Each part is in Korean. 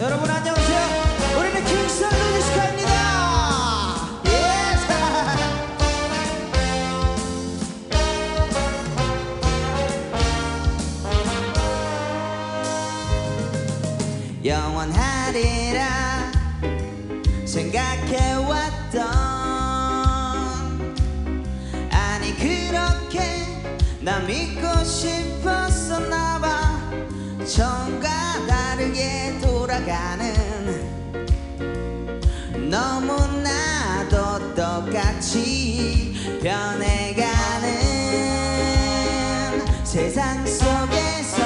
여러분 안녕하세요. 우리는 킹스턴 루디스카입니다. Yes. 영원하리라 생각해왔던 아니 그렇게 나 믿고 싶었었나봐 처음 너무나도 똑같이 변해가는 세상 속에서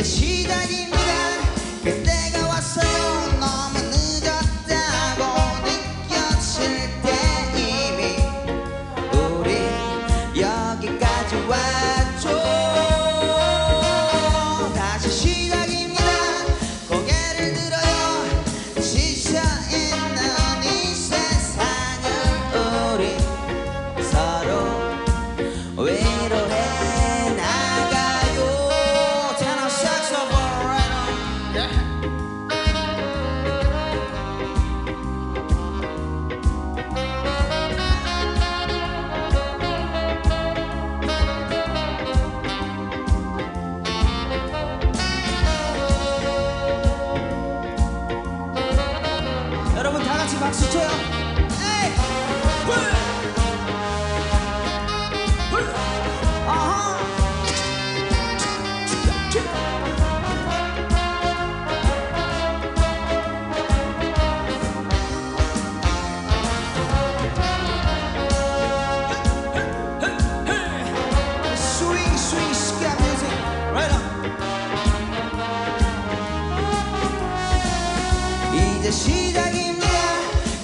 이제 박수 쳐요.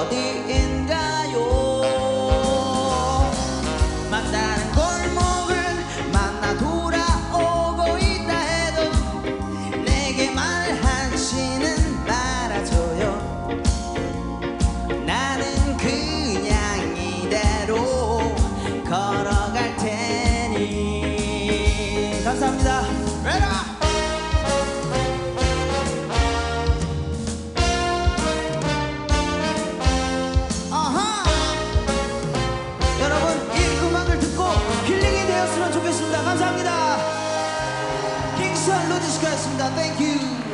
어디인가요? 막다른 골목을 만나 돌아오고 있다 해도 내게 말하지는 말아줘요. 나는 그냥 이대로 걸어갈 테니. 감사합니다. 레라 discussing that. Thank you.